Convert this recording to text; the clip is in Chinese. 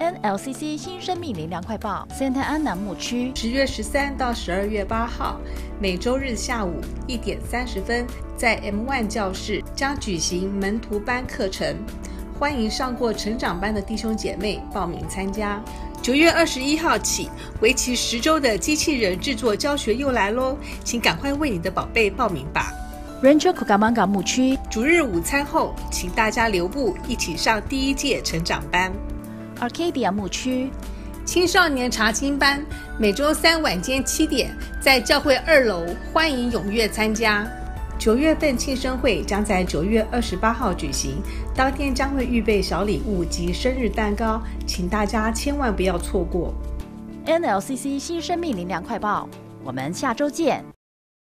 NLCC 新生命灵粮快报，Santa Ana 牧区十月十三到十二月八号，每周日下午一点三十分，在 M One 教室将举行门徒班课程，欢迎上过成长班的弟兄姐妹报名参加。九月二十一号起，为期十周的机器人制作教学又来喽，请赶快为你的宝贝报名吧。Ranger Kugamanga 牧区逐日午餐后，请大家留步，一起上第一届成长班。Arcadia 牧区青少年查经班每周三晚间七点在教会二楼，欢迎踊跃参加。九月份庆生会将在九月二十八号举行，当天将会预备小礼物及生日蛋糕，请大家千万不要错过。NLCC 新生命灵粮快报，我们下周见。